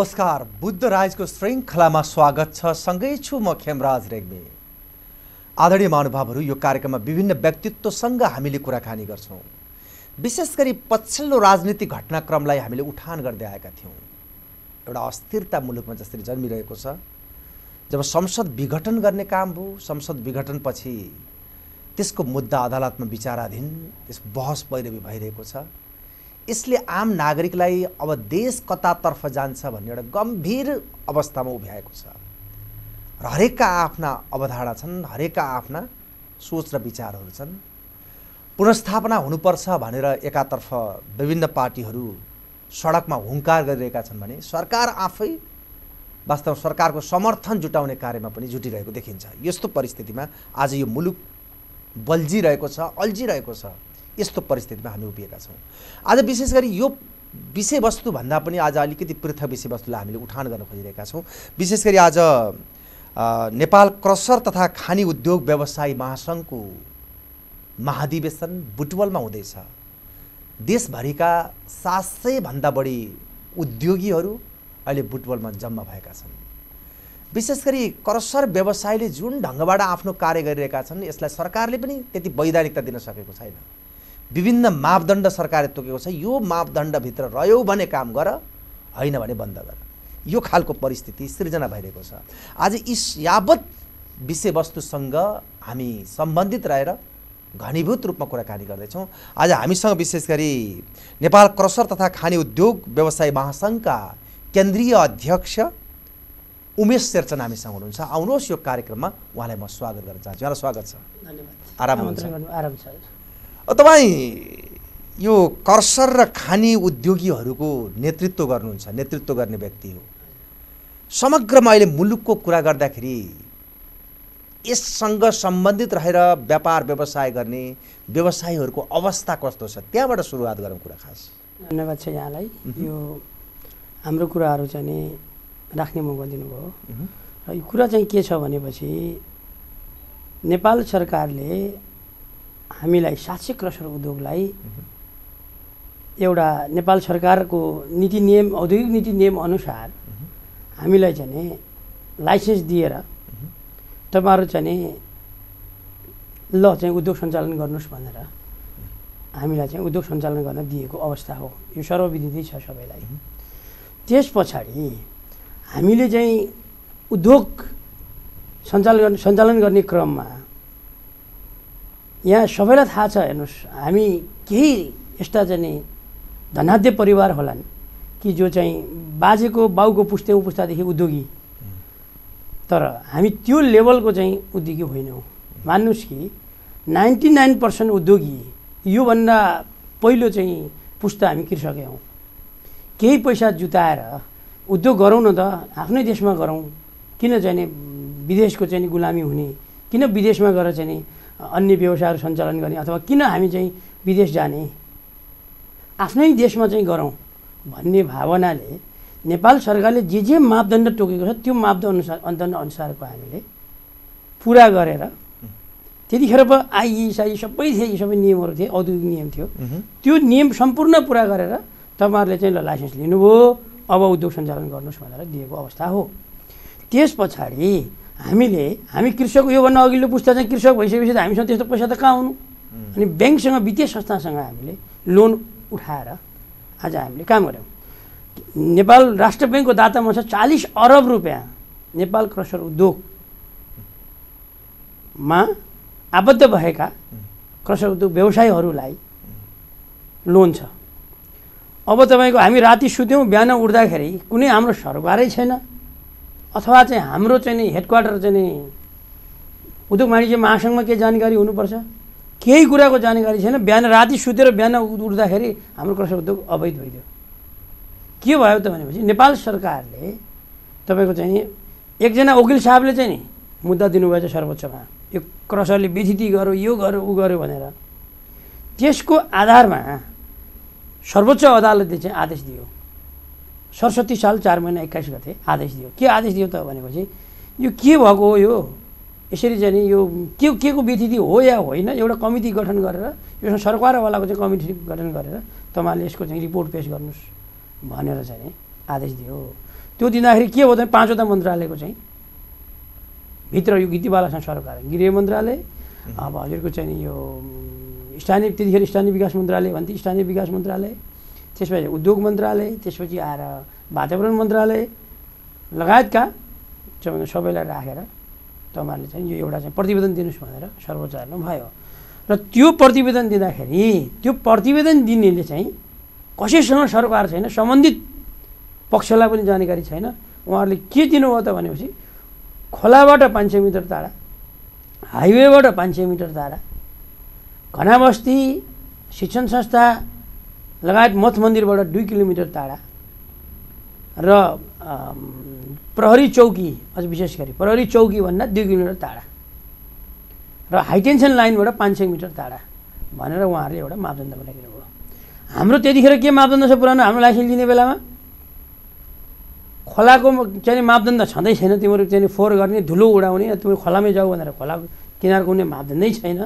नमस्कार बुद्ध राजको श्रृङ्खलामा स्वागत छ। सँगै छु म खेमराज रेग्मी। आदरणीय महानुभावहरू यो कार्यक्रममा विभिन्न व्यक्तित्वसँग हामीले कुराकानी गर्छौँ। विशेष गरी पछिल्लो राजनीतिक घटनाक्रमलाई हामीले उठान गर्दै आएका थियौँ। एउटा अस्थिरता मुलुकमा जसरी जन्मिरहेको छ। जब संसद विघटन गर्ने काम भयो संसद विघटनपछि त्यसको मुद्दा अदालतमा विचाराधीन त्यस बहस पैरवी भइरहेको छ। यसले आम नागरिकलाई अब देश कतातर्फ जान्छ भन्ने एउटा गम्भीर अवस्थामा उभ्याएको छ। र हरेकका आफ्ना अवधारणा छन् हरेकका आफ्ना सोच र विचारहरू छन्। पुनर्स्थापना हुनुपर्छ भनेर एकातर्फ विभिन्न पार्टीहरू सडकमा हुङ्कार गरिरहेका छन् भने सरकार आफै वास्तवमा सरकारको समर्थन जुटाउने कार्यमा पनि जुटिरहेको देखिन्छ। यस्तो परिस्थितिमा आज यो मुलुक बल्झिरहेको छ अल्झिरहेको छ। यस्तो परिस्थितिमा हामी उभिएका छौँ। आज विशेष गरी यो विषयवस्तुभन्दा पनि आज अलिकति पृथक विषयवस्तुलाई हामीले उठान गर्न खोजिरहेका छौँ। विशेष गरी आज नेपाल क्रसर तथा खानी उद्योग व्यवसायी महासङ्घको महाधिवेशन बुटवलमा हुँदैछ। देशभरिका सात सयभन्दा बढी उद्योगीहरू अहिले बुटवलमा जम्मा भएका छन्। विशेष गरी करसर व्यवसायले जुन ढङ्गबाट आफ्नो कार्य गरिरहेका छन् यसलाई सरकारले पनि त्यति वैधानिकता दिन सकेको छैन। विभिन्न मापदण्ड सरकारले तोकेको छ। यो मापदण्डभित्र रह्यौ भने काम गर होइन भने बन्द गर। यो खालको परिस्थिति सृजना भइरहेको छ। आज यस यावत विषयवस्तुसँग हामी सम्बन्धित रहेर घनीभूत रूपमा कुराकानी गर्दैछौँ। आज हामीसँग विशेष गरी नेपाल क्रसर तथा खानी उद्योग व्यवसाय महासङ्घका केन्द्रीय अध्यक्ष उमेश शेरचन हामीसँग हुनुहुन्छ। आउनुहोस् यो कार्यक्रममा उहाँलाई म स्वागत गर्न चाहन्छु। यहाँलाई स्वागत छ। धन्यवाद। आराम आराम छ। तपाईँ यो कर्सर र खानी उद्योगीहरूको नेतृत्व गर्नुहुन्छ नेतृत्व गर्ने व्यक्ति हो। समग्रमा अहिले मुलुकको कुरा गर्दाखेरि यससँग सम्बन्धित रहेर व्यापार व्यवसाय गर्ने व्यवसायीहरूको अवस्था कस्तो छ? त्यहाँबाट सुरुवात गरौँ कुरा खास। धन्यवाद छ यहाँलाई। यो हाम्रो कुराहरू चाहिँ नि राख्ने मौका दिनुभयो। र यो कुरा चाहिँ के छ भनेपछि नेपाल सरकारले हामीलाई साक्षी क्रसर उद्योगलाई एउटा नेपाल सरकारको नीति नियम औद्योगिक नीति नियम अनुसार हामीलाई चाहिँ लाइसेन्स दिएर तपाईँहरू चाहिँ ल चाहिँ उद्योग सञ्चालन गर्नुहोस् भनेर हामीलाई चाहिँ उद्योग सञ्चालन गर्न दिएको अवस्था हो। यो सर्वविदितै छ सबैलाई। त्यस पछाडि हामीले चाहिँ उद्योग सञ्चालन सञ्चालन गर्ने क्रममा यहाँ सबैलाई थाहा छ हेर्नुहोस् हामी केही यस्ता चाहिँ धनाध्य परिवार होलान् कि जो चाहिँ बाजेको बाउको पुस्ते पुस्तादेखि उद्योगी। तर हामी त्यो लेभलको चाहिँ उद्योगी होइनौँ। मान्नुहोस् कि नाइन्टी नाइन पर्सेन्ट उद्योगी योभन्दा पहिलो चाहिँ पुस्ता हामी कृषकै हौँ। केही पैसा जुटाएर उद्योग गरौँ न त आफ्नै देशमा गरौँ। किन चाहिँ विदेशको चाहिँ गुलामी हुने किन विदेशमा गएर चाहिँ अन्य व्यवसायहरू सञ्चालन गर्ने अथवा किन हामी चाहिँ विदेश जाने? आफ्नै देशमा चाहिँ गरौँ भन्ने भावनाले नेपाल सरकारले जे जे मापदण्ड तोकेको छ त्यो मापदण्ड अनुसार मापदण्ड अनुसारको हामीले पुरा गरेर त्यतिखेर पो आइइसाई सबै थिए यी सबै नियमहरू थिए औद्योगिक नियम थियो। त्यो नियम सम्पूर्ण पुरा गरेर तपाईँहरूले चाहिँ ल लाइसेन्स लिनुभयो अब उद्योग सञ्चालन गर्नुहोस् भनेर दिएको अवस्था हो। त्यस पछाडि हामीले हामी कृषक योभन्दा अघिल्लो पुस्ता चाहिँ कृषक भइसकेपछि त हामीसँग त्यस्तो पैसा त कहाँ आउनु अनि ब्याङ्कसँग वित्तीय संस्थासँग हामीले लोन उठाएर आज हामीले काम गऱ्यौँ। नेपाल राष्ट्र ब्याङ्कको दातामा छ चालिस अरब रुपियाँ नेपाल क्रसर उद्योगमा आबद्ध भएका क्रसर उद्योग व्यवसायीहरूलाई लोन छ। अब तपाईँको हामी राति सुत्यौँ बिहान उठ्दाखेरि कुनै हाम्रो सरकारै छैन। अथवा चाहिँ हाम्रो चाहिँ नि हेडक्वार्टर चाहिँ नि उद्योग वाणिज्य महासङ्घमा के जानकारी हुनुपर्छ? केही कुराको जानकारी छैन। बिहान राति सुतेर बिहान उठ- उठ्दाखेरि हाम्रो कृषि उद्योग अवैध भइदियो। के भयो त भनेपछि नेपाल सरकारले तपाईँको चाहिँ एकजना वकिल साहबले चाहिँ नि मुद्दा दिनुभएछ सर्वोच्चमा। यो क्रसरले विधिति गर्यो यो गर्यो ऊ गर्यो भनेर। त्यसको आधारमा सर्वोच्च अदालतले चाहिँ आदेश दियो। सडसठी साल चार महिना एक्काइस गते आदेश दियो। के आदेश दियो त भनेपछि यो के भएको हो यो? यसरी चाहिँ यो के के को विधिति हो या होइन? एउटा कमिटी गठन गरेर यो सरकारवालाको चाहिँ कमिटी गठन गरेर तपाईँहरूले यसको चाहिँ रिपोर्ट पेस गर्नुहोस् भनेर चाहिँ आदेश दियो। त्यो दिँदाखेरि के भयो भने पाँचवटा मन्त्रालयको चाहिँ भित्र यो गितीबालासँग सरकार। गृह मन्त्रालय अब हजुरको चाहिँ यो स्थानीय त्यतिखेर स्थानीय विकास मन्त्रालय भन्थे स्थानीय विकास मन्त्रालय त्यसपछि उद्योग मन्त्रालय त्यसपछि आएर वातावरण मन्त्रालय लगायतका सबैलाई राखेर तपाईँहरूले चाहिँ यो एउटा चाहिँ प्रतिवेदन दिनुहोस् भनेर सर्वोच्च भयो र त्यो प्रतिवेदन दिँदाखेरि त्यो प्रतिवेदन दिनेले चाहिँ कसैसँग सरकार छैन सम्बन्धित पक्षलाई पनि जानकारी छैन। उहाँहरूले के दिनुभयो त भनेपछि खोलाबाट पाँच सय मिटर टाढा हाइवेबाट पाँच सय मिटर टाढा घनाबस्ती शिक्षण संस्था लगायत मठ मन्दिरबाट दुई किलोमिटर टाढा र प्रहरी चौकी अझ विशेष गरी प्रहरी चौकी भन्दा दुई किलोमिटर टाढा र हाइटेन्सन लाइनबाट पाँच सय मिटर टाढा भनेर उहाँहरूले एउटा मापदण्ड बनाइदिनु भयो। हाम्रो त्यतिखेर के मापदण्ड छ पुरानो? हाम्रो लाइसेन्स लिने बेलामा खोलाको चाहिँ मापदण्ड छँदै छैन। तिमीहरू चाहिँ फोहोर गर्ने धुलो उडाउने तिमीहरू खोलामै जाऊ भनेर खोला किनारको कुनै मापदण्डै छैन।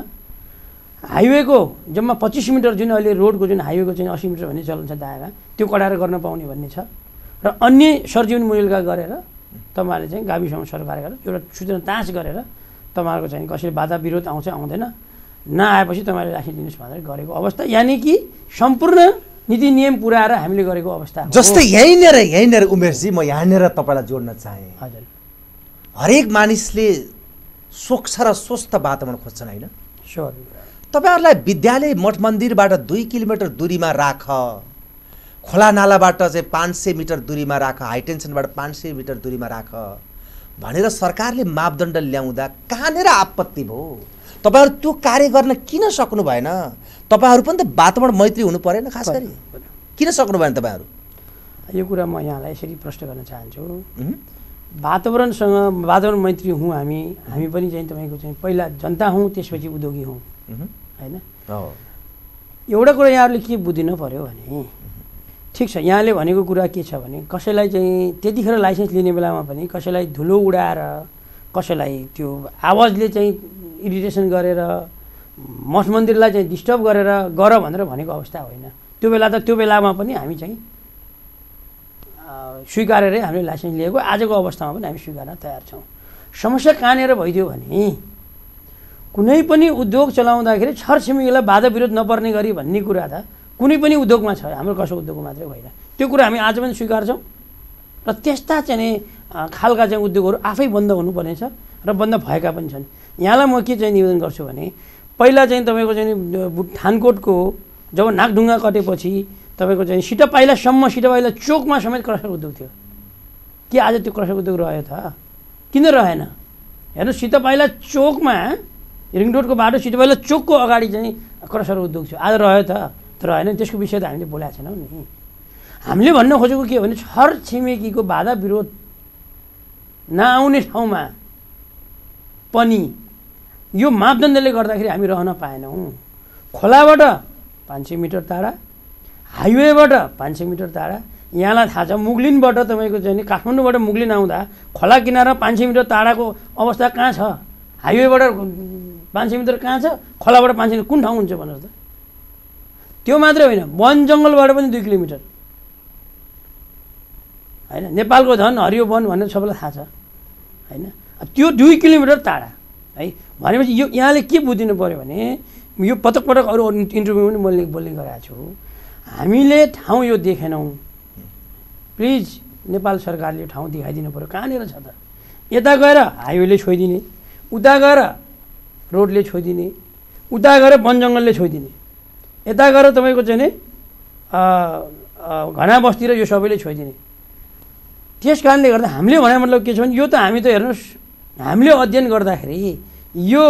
हाइवेको जम्मा पच्चिस मिटर जुन अहिले रोडको जुन हाइवेको चाहिँ अस्सी मिटर भन्ने चलन छ दायाँमा त्यो कडाएर गर्न पाउने भन्ने छ। र अन्य सरजीवन मूल्यका गरेर तपाईँहरूले चाहिँ गाविसमा सरकार गरेर एउटा सूचना ताँच गरेर तपाईँहरूको चाहिँ कसैले बाधा विरोध आउँछ आउँदैन। नआएपछि तपाईँले लाइसेन्स दिनुहोस् भनेर गरेको अवस्था। यानि कि सम्पूर्ण नीति नियम पुऱ्याएर हामीले गरेको अवस्था। जस्तै यहीँनिर यहीँनिर उमेशजी म यहाँनिर तपाईँलाई जोड्न चाहेँ। हजुर। हरेक मानिसले स्वच्छ र स्वस्थ वातावरण खोज्छन् होइन? स्योर तपाईँहरूलाई विद्यालय मठ मन्दिरबाट दुई किलोमिटर दूरीमा राख। खोला नालाबाट चाहिँ पाँच सय मिटर दूरीमा राख। हाइटेन्सनबाट पाँच सय मिटर दूरीमा राख। भनेर सरकारले मापदण्ड ल्याउँदा कहाँनिर आपत्ति भयो? तपाईँहरू त्यो कार्य गर्न किन सक्नु भएन? तपाईँहरू पनि त वातावरण मैत्री हुनु परेन खास गरी। किन सक्नु भएन तपाईँहरू? यो कुरा म यहाँलाई यसरी प्रश्न गर्न चाहन्छु। वातावरणसँग वातावरण मैत्री हौँ हामी। हामी पनि चाहिँ तपाईँको चाहिँ पहिला जनता हौँ त्यसपछि उद्योगी हौँ। होइन? एउटा कुरा यहाँहरूले के बुझिनु पऱ्यो भने ठिक छ यहाँले भनेको कुरा के छ भने कसैलाई चाहिँ त्यतिखेर लाइसेन्स लिने बेलामा पनि कसैलाई धुलो उडाएर कसैलाई त्यो आवाजले चाहिँ इरिटेसन गरेर मठ मन्दिरलाई चाहिँ डिस्टर्ब गरेर गर भनेर भनेको अवस्था होइन। त्यो बेला त त्यो बेलामा पनि हामी चाहिँ स्वीकारेरै हामीले लाइसेन्स लिएको आजको अवस्थामा पनि हामी स्वीकार्न तयार छौँ। समस्या कहाँनिर भइदियो भने कुनै पनि उद्योग चलाउँदाखेरि छरछिमेकीलाई बाधा विरोध नपर्ने गरी भन्ने कुरा त कुनै पनि उद्योगमा छ। हाम्रो कसो उद्योगमा मात्रै होइन। त्यो कुरा हामी आज पनि स्वीकार्छौँ। र त्यस्ता चाहिँ खालका चाहिँ उद्योगहरू आफै बन्द हुनुपर्नेछ र बन्द भएका पनि छन्। यहाँलाई म के चाहिँ निवेदन गर्छु भने पहिला चाहिँ तपाईँको चाहिँ थानकोटको जब नाकढुङ्गा कटेपछि तपाईँको चाहिँ सिटपाइलासम्म सिटपाइला चोकमा समेत क्रसर उद्योग थियो। के आज त्यो क्रसर उद्योग रह्यो त? किन रहेन? हेर्नुहोस् सितपाइला चोकमा रिङ रोडको बाटो सितपाइला चोकको अगाडि चाहिँ क्रसर उद्योग थियो आज रह्यो त तर होइन त्यसको विषय त हामीले बोलेको छैनौँ नि। हामीले भन्न खोजेको के हो भने छर छिमेकीको बाधा विरोध नआउने ठाउँमा पनि यो मापदण्डले गर्दाखेरि हामी रहन पाएनौँ। खोलाबाट पाँच सय मिटर टाढा हाइवेबाट पाँच सय मिटर टाढा यहाँलाई थाहा छ मुगलिनबाट तपाईँको चाहिँ काठमाडौँबाट मुगलिन आउँदा खोला किनारा पाँच सय मिटर टाढाको अवस्था कहाँ छ? हाइवेबाट पाँच सय मिटर कहाँ छ? खोलाबाट पाँच सय मिटर कुन ठाउँ हुन्छ भन्नुहोस् त। त्यो मात्रै होइन वन जङ्गलबाट पनि दुई किलोमिटर। होइन नेपालको झन् हरियो वन भनेर सबैलाई थाहा छ। होइन त्यो दुई किलोमिटर टाढा। है भनेपछि यो यहाँले के बुझिनु पऱ्यो भने यो पटक पटक अरू इन्टरभ्यू पनि बोल्ने बोल्ने गरेको छु। हामीले ठाउँ यो देखेनौँ। प्लिज नेपाल सरकारले ठाउँ देखाइदिनु पऱ्यो कहाँनिर छ त? यता गएर हाइवेले छोइदिने उता गएर रोडले छोइदिने उता गएर वन जङ्गलले छोइदिने। यता गएर तपाईँको चाहिँ नि घना बस्ती र यो सबैले छोइदिने। त्यस कारणले गर्दा हामीले भने मतलब के छ भने यो त हामी त हेर्नुहोस् हामीले अध्ययन गर्दाखेरि यो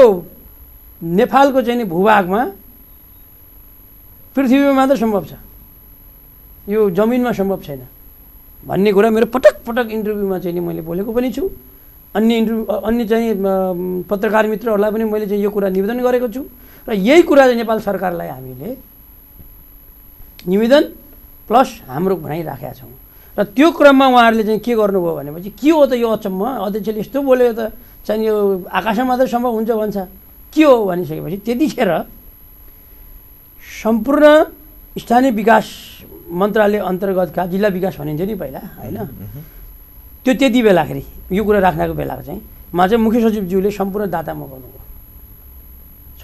नेपालको चाहिँ नि भूभागमा पृथ्वीमा मात्र सम्भव छ। यो जमिनमा सम्भव छैन। भन्ने कुरा मेरो पटक पटक इन्टरभ्यूमा चाहिँ नि मैले बोलेको पनि छु। अन्य इन्टरभ्यू अन्य चाहिँ पत्रकार मित्रहरूलाई पनि मैले चाहिँ यो कुरा निवेदन गरेको छु। र यही कुरा चाहिँ नेपाल सरकारलाई हामीले निवेदन प्लस हाम्रो भनाइ राखेका छौँ। र त्यो क्रममा उहाँहरूले चाहिँ के गर्नुभयो भनेपछि के हो त यो अचम्म? अध्यक्षले यस्तो बोल्यो त चाहिँ यो आकाशमा मात्रै सम्भव हुन्छ भन्छ। के हो भनिसकेपछि त्यतिखेर सम्पूर्ण स्थानीय विकास मन्त्रालय अन्तर्गतका जिल्ला विकास भनिन्छ नि पहिला होइन? त्यो त्यति बेलाखेरि यो कुरा राख्नको बेलाको चाहिँ मा चाहिँ मुख्य सचिवज्यूले सम्पूर्ण डाटा मगाउनु भयो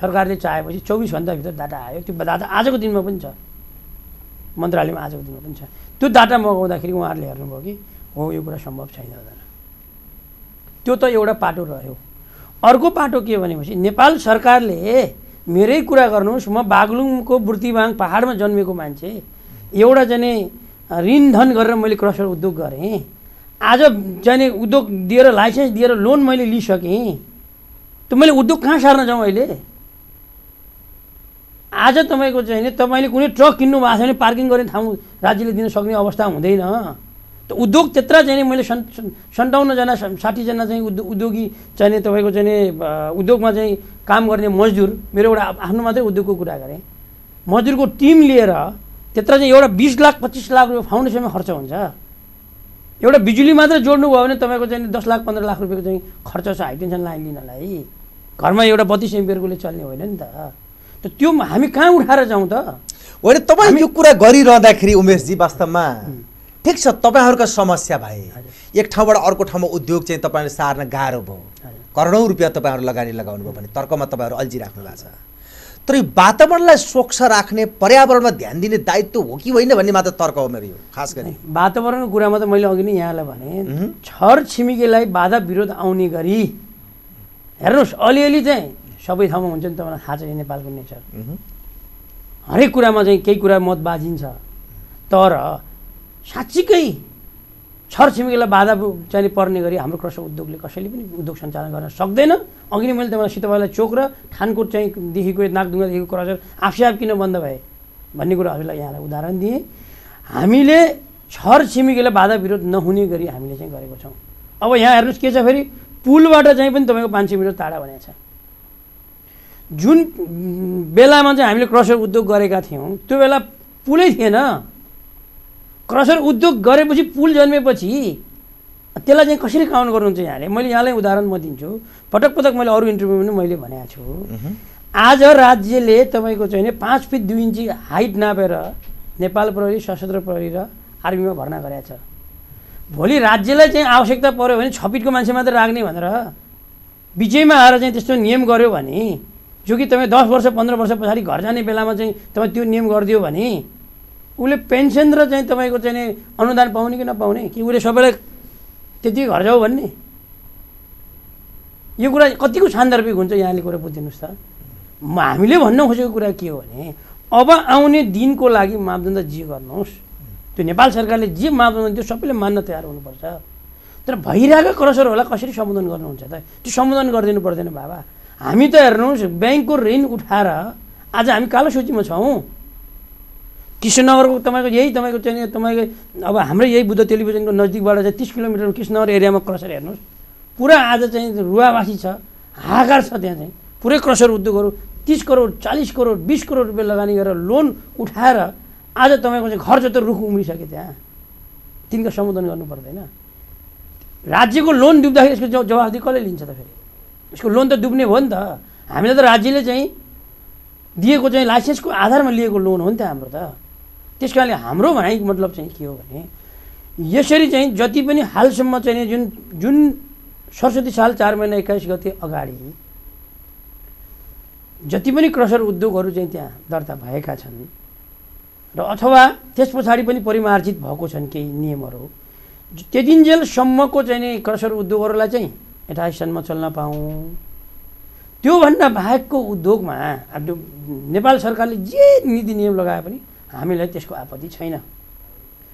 सरकारले चाहेपछि चौबिस घन्टाभित्र डाटा आयो। त्यो डाटा आजको दिनमा पनि छ। मन्त्रालयमा आजको दिनमा पनि छ। त्यो डाटा मगाउँदाखेरि उहाँहरूले हेर्नुभयो कि हो यो कुरा सम्भव छैन हुँदैन त्यो त एउटा पाटो रह्यो। अर्को पाटो के भनेपछि नेपाल सरकारले मेरै कुरा गर्नुहोस् म बागलुङको बुर्तिवाङ पाहाडमा जन्मेको मान्छे। एउटा चाहिँ ऋण धन गरेर मैले क्रसर उद्योग गरेँ। आज चाहिँ उद्योग दिएर लाइसेन्स दिएर लोन मैले लिइसकेँ। त मैले उद्योग कहाँ सार्न जाउँ अहिले? आज तपाईँको चाहिँ नि तपाईँले कुनै ट्रक किन्नु भएको छ भने पार्किङ गर्ने ठाउँ राज्यले दिन सक्ने अवस्था हुँदैन। त उद्योग त्यत्र चाहिँ मैले सन् सन्ताउन्नजना साठीजना चाहिँ उद्यो उद्योगी चाहिँ तपाईँको चाहिँ उद्योगमा चाहिँ काम गर्ने मजदुर मेरो एउटा आफ्नो मात्रै उद्योगको कुरा गरेँ। मजदुरको टिम लिएर त्यत्र चाहिँ एउटा बिस लाख पच्चिस लाख रुपियाँ फाउन्डेसनमा खर्च हुन्छ। एउटा बिजुली मात्र जोड्नु भयो भने तपाईँको चाहिँ दस लाख पन्ध्र लाख रुपियाँको चाहिँ खर्च छ। हाइटेन्सन लाइन लिनलाई घरमा एउटा बत्तिस एम्पियरकोले चल्ने होइन नि त। त त्यो हामी कहाँ उठाएर जाउँ त? होइन तपाईँ यो कुरा गरिरहँदाखेरि उमेशजी वास्तवमा ठिक छ तपाईँहरूका समस्या भए। एक ठाउँबाट अर्को ठाउँमा उद्योग चाहिँ तपाईँहरूले सार्न गाह्रो भयो। करोडौँ रुपियाँ तपाईँहरू लगानी लगाउनु भयो भने तर्कमा तपाईँहरू अल्झिराख्नु भएको छ। तर यो वातावरणलाई स्वच्छ राख्ने पर्यावरणमा ध्यान दिने दायित्व हो कि होइन भन्ने मात्र तर्क हो मेरो यो खास गरी वातावरणको कुरामा त मैले अघि नै यहाँलाई भने। छर छिमेकीलाई बाधा विरोध आउने गरी हेर्नुहोस् अलिअलि चाहिँ सबै ठाउँमा हुन्छ नि तपाईँलाई थाहा छ यो नेपालको नेचर। हरेक कुरामा चाहिँ केही कुरा मत बाजिन्छ तर साँच्चीकै छर छिमेकीलाई बाधा चाहिँ पर्ने गरी हाम्रो कृषि उद्योगले कसैले पनि उद्योग सञ्चालन गर्न सक्दैन। अघि नै मैले तपाईँलाई सितवालाई चोक र खानकोट चाहिँ देखिको नागडुङ्गादेखिको क्रसर आफै किन बन्द भए भन्ने कुरा हजुरलाई यहाँलाई उदाहरण दिएँ। हामीले छर छिमेकीलाई बाधा विरोध नहुने गरी हामीले चाहिँ गरेको छौँ। अब यहाँ हेर्नुहोस् के छ फेरि? पुलबाट चाहिँ पनि तपाईँको पाँच सय मिटर टाढा भनेको छ। जुन बेलामा चाहिँ हामीले क्रसर उद्योग गरेका थियौँ त्यो बेला पुलै थिएन। क्रसर उद्योग गरेपछि पुल जन्मेपछि त्यसलाई चाहिँ कसरी काउन्ट गर्नुहुन्छ यहाँले? मैले यहाँलाई उदाहरण म दिन्छु। पटक पटक मैले अरू इन्टरभ्यू पनि मैले भनेको छु। आज राज्यले तपाईँको चाहिँ नि पाँच फिट दुई इन्ची हाइट नापेर नेपाल प्रहरी सशस्त्र प्रहरी र आर्मीमा भर्ना गरेको छ। भोलि राज्यलाई चाहिँ आवश्यकता पऱ्यो भने छ फिटको मान्छे मात्रै राख्ने भनेर बिचैमा आएर चाहिँ त्यस्तो नियम गर्यो भने जो कि तपाईँ दस वर्ष पन्ध्र वर्ष पछाडि घर जाने बेलामा चाहिँ तपाईँ त्यो नियम गरिदियो भने उसले पेन्सन र चाहिँ तपाईँको चाहिँ अनुदान पाउने कि नपाउने? कि उसले सबैलाई त्यति घर जाऊ भन्ने? यो कुरा कतिको सान्दर्भिक हुन्छ यहाँले कुरा बुझिदिनुहोस् त। हामीले भन्न खोजेको कुरा के हो भने अब आउने दिनको लागि मापदण्ड जे गर्नुहोस् त्यो नेपाल सरकारले जे मापदण्ड त्यो सबैले मान्न तयार हुनुपर्छ। तर भइरहेका क्रसरहरूलाई कसरी सम्बोधन गर्नुहुन्छ त? त्यो सम्बोधन गरिदिनु पर्दैन बाबा। हामी त हेर्नुहोस् ब्याङ्कको ऋण उठाएर आज हामी कालो सूचीमा छौँ। कृष्णनगरको तपाईँको यही तपाईँको चाहिँ तपाईँको अब हाम्रो यही बुद्ध टेलिभिजनको नजिकबाट चाहिँ तिस किलोमिटर कृष्णनगर एरियामा क्रसर हेर्नुहोस् पुरा आज चाहिँ रुवावासी छ हाहाकार छ त्यहाँ चाहिँ पुरै क्रसर उद्योगहरू तिस करोड चालिस करोड बिस करोड रुपियाँ लगानी गरेर लोन उठाएर आज तपाईँको चाहिँ घर जस्तो रुख उम्रिसक्यो त्यहाँ तिनको सम्बोधन गर्नु पर्दैन राज्यको लोन डुब्दाखेरि यसको जवाब जवाफदी कसले लिन्छ त फेरि यसको लोन त डुब्ने भयो नि त हामीले त राज्यले चाहिँ दिएको चाहिँ लाइसेन्सको आधारमा लिएको लोन हो नि त हाम्रो त त्यस कारणले हाम्रो भनाइको मतलब चाहिँ के हो भने यसरी चाहिँ जति पनि हालसम्म चाहिँ जुन जुन सरस्वती साल चार महिना एक्काइस गते अगाडि जति पनि क्रसर उद्योगहरू चाहिँ त्यहाँ दर्ता भएका छन् र अथवा त्यस पछाडि पनि परिमार्जित भएको छन् केही नियमहरू त्यतिन्जेलसम्मको चाहिँ नि क्रसर उद्योगहरूलाई चाहिँ यथास्थानमा चल्न पाऊँ। त्योभन्दा बाहेकको उद्योगमा नेपाल सरकारले जे नीति नियम लगाए पनि हामीलाई त्यसको आपत्ति छैन।